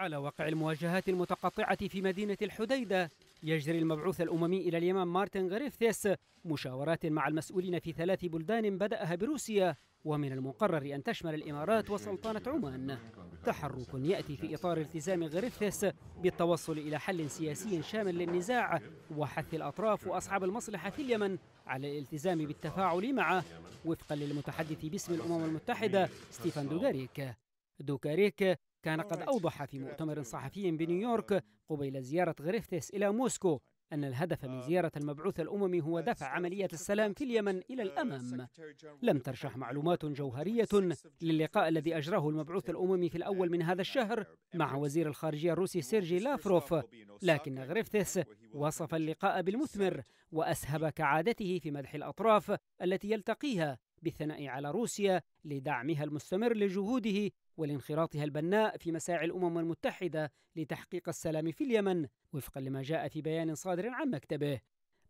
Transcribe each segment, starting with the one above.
على وقع المواجهات المتقطعة في مدينة الحديدة يجري المبعوث الأممي إلى اليمن مارتن غريفثيس مشاورات مع المسؤولين في ثلاث بلدان بدأها بروسيا ومن المقرر أن تشمل الإمارات وسلطنة عمان. تحرك يأتي في إطار التزام غريفثيس بالتوصل إلى حل سياسي شامل للنزاع وحث الأطراف وأصحاب المصلحة في اليمن على الالتزام بالتفاعل معه. وفقا للمتحدث باسم الأمم المتحدة ستيفان دوغاريك دوغاريك كان قد أوضح في مؤتمر صحفي بنيويورك قبيل زيارة غريفثيس إلى موسكو أن الهدف من زيارة المبعوث الأممي هو دفع عملية السلام في اليمن إلى الأمام لم ترشح معلومات جوهرية للقاء الذي أجراه المبعوث الأممي في الأول من هذا الشهر مع وزير الخارجية الروسي سيرجي لافروف. لكن غريفثيس وصف اللقاء بالمثمر وأسهب كعادته في مدح الأطراف التي يلتقيها بالثناء على روسيا لدعمها المستمر لجهوده ولانخراطها البناء في مساعي الأمم المتحدة لتحقيق السلام في اليمن وفقا لما جاء في بيان صادر عن مكتبه.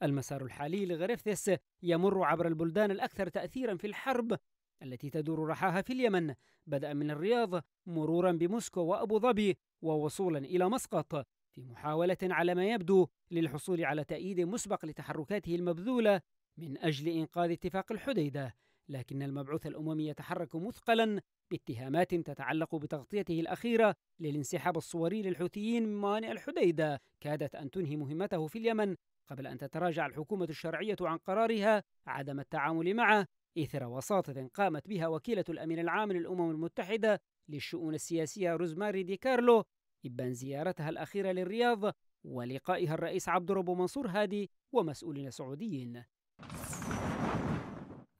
المسار الحالي لغريفثس يمر عبر البلدان الأكثر تاثيرا في الحرب التي تدور رحاها في اليمن بدءا من الرياض مرورا بموسكو وأبو ظبي ووصولا إلى مسقط في محاولة على ما يبدو للحصول على تأييد مسبق لتحركاته المبذولة من أجل إنقاذ اتفاق الحديدة لكن المبعوث الاممي يتحرك مثقلا باتهامات تتعلق بتغطيته الأخيرة للانسحاب الصوري للحوثيين من موانئ الحديدة. كادت أن تنهي مهمته في اليمن قبل أن تتراجع الحكومة الشرعية عن قرارها عدم التعامل معه إثر وساطة قامت بها وكيلة الأمين العام للأمم المتحدة للشؤون السياسية روزماري دي كارلو إبان زيارتها الأخيرة للرياض ولقائها الرئيس عبد الرب منصور هادي ومسؤولين سعوديين.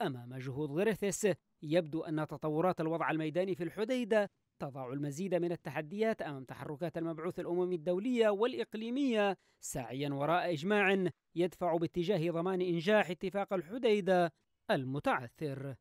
أمام جهود غريثس يبدو أن تطورات الوضع الميداني في الحديدة تضع المزيد من التحديات أمام تحركات المبعوث الأممي الدولية والإقليمية سعيا وراء إجماع يدفع باتجاه ضمان إنجاح اتفاق الحديدة المتعثر.